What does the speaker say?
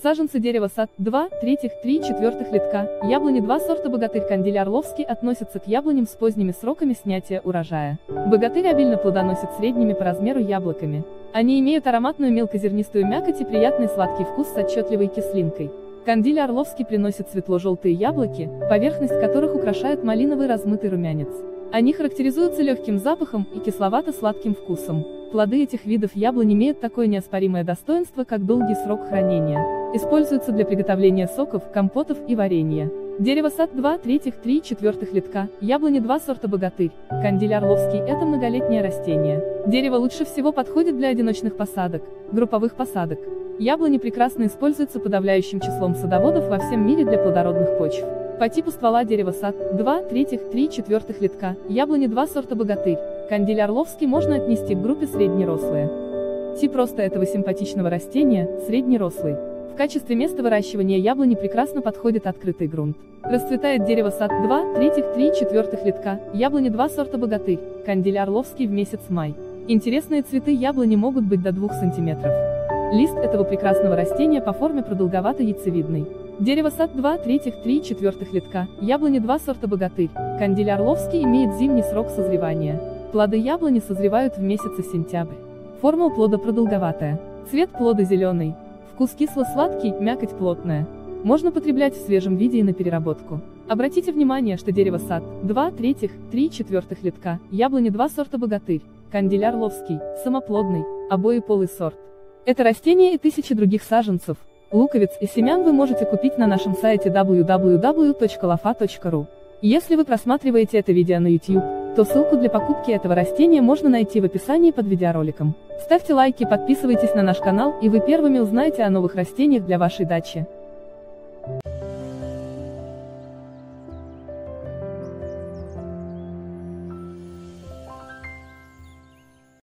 Саженцы дерева сад 2, третьих, 3, четвертых литка, яблони 2 сорта богатырь Кандиль Орловский относятся к яблоням с поздними сроками снятия урожая. Богатырь обильно плодоносит средними по размеру яблоками. Они имеют ароматную мелкозернистую мякоть и приятный сладкий вкус с отчетливой кислинкой. Кандиль Орловский приносит светло-желтые яблоки, поверхность которых украшает малиновый размытый румянец. Они характеризуются легким запахом и кисловато-сладким вкусом. Плоды этих видов яблонь имеют такое неоспоримое достоинство, как долгий срок хранения. Используются для приготовления соков, компотов и варенья. Дерево сад 2 третьих 3 четвертых литка, яблони 2 сорта богатырь, кандиль орловский – это многолетнее растение. Дерево лучше всего подходит для одиночных посадок, групповых посадок. Яблони прекрасно используются подавляющим числом садоводов во всем мире для плодородных почв. По типу ствола дерева сад 2 третьих 3 четвертых литка, яблони 2 сорта богатырь, кандиль орловский можно отнести к группе среднерослые. Тип роста этого симпатичного растения – среднерослый. В качестве места выращивания яблони прекрасно подходит открытый грунт. Расцветает дерево сад 2 третьих 3 четвертых литка, яблони 2 сорта богатырь, кандиль орловский в месяц май. Интересные цветы яблони могут быть до 2 сантиметров. Лист этого прекрасного растения по форме продолговато-яйцевидный. Дерево сад 2 третьих 3 четвертых литка, яблони 2 сорта богатырь, кандиль орловский имеет зимний срок созревания. Плоды яблони созревают в месяце сентябрь. Форма у плода продолговатая. Цвет плода зеленый. Вкус кисло-сладкий, мякоть плотная. Можно потреблять в свежем виде и на переработку. Обратите внимание, что дерево сад 2 третьих 3 четвертых литка, яблони 2 сорта богатырь, кандиль орловский, самоплодный, обои полый сорт. Это растение и тысячи других саженцев, Луковиц и семян вы можете купить на нашем сайте www.lofa.ru. Если вы просматриваете это видео на YouTube, то ссылку для покупки этого растения можно найти в описании под видеороликом. Ставьте лайки, подписывайтесь на наш канал, и вы первыми узнаете о новых растениях для вашей дачи.